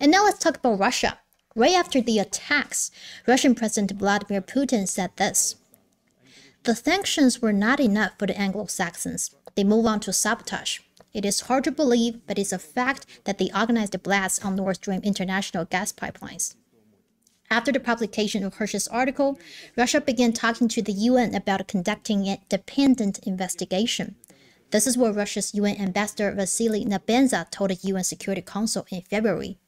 And now let's talk about Russia. Right after the attacks, Russian President Vladimir Putin said this The sanctions were not enough for the Anglo Saxons. They move on to sabotage. It is hard to believe, but it's a fact that they organized the blasts on Nord Stream international gas pipelines. After the publication of Hersh's article, Russia began talking to the UN about conducting a independent investigation. This is what Russia's UN ambassador Vasily Nebenzia told the UN Security Council in February.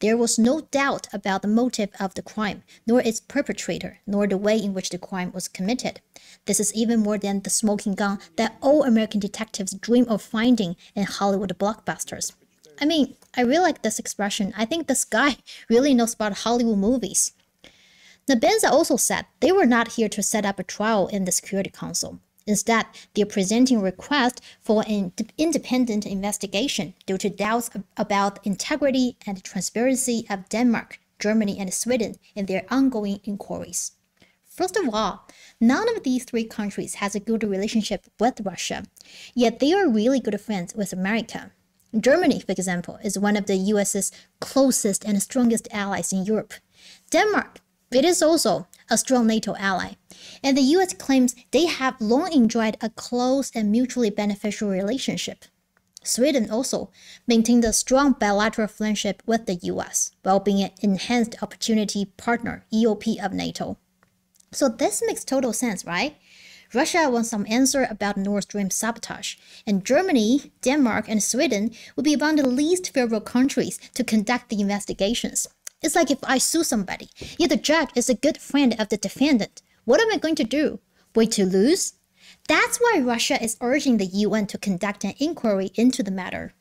There was no doubt about the motive of the crime, nor its perpetrator, nor the way in which the crime was committed. This is even more than the smoking gun that all American detectives dream of finding in Hollywood blockbusters. I mean, I really like this expression. I think this guy really knows about Hollywood movies. Nebenzia also said they were not here to set up a trial in the Security Council. Instead, they are presenting a request for an independent investigation due to doubts about the integrity and transparency of Denmark, Germany, and Sweden in their ongoing inquiries. First of all, none of these three countries has a good relationship with Russia, yet they are really good friends with America. Germany, for example, is one of the US's closest and strongest allies in Europe. Denmark it is also a strong NATO ally, and the US claims they have long enjoyed a close and mutually beneficial relationship. Sweden also maintained a strong bilateral friendship with the US while being an enhanced opportunity partner EOP of NATO. So this makes total sense, right? Russia wants some answer about Nord Stream sabotage, and Germany, Denmark, and Sweden will be among the least favorable countries to conduct the investigations. It's like if I sue somebody, yet the judge is a good friend of the defendant. What am I going to do? Wait to lose? That's why Russia is urging the UN to conduct an inquiry into the matter.